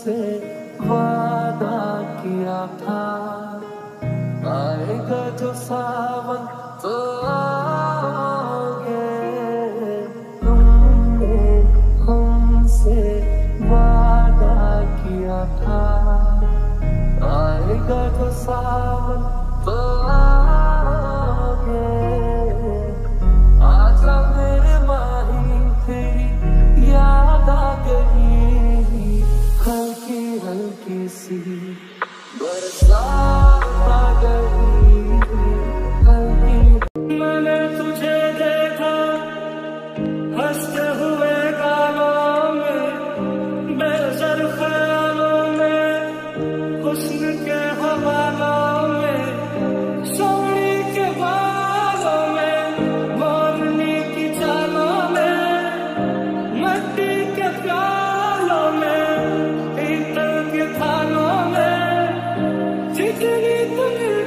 से वादा किया था। आएगा जो सावन तो आओगे तुमने वादा किया था। आएगा जो सावन But as long never.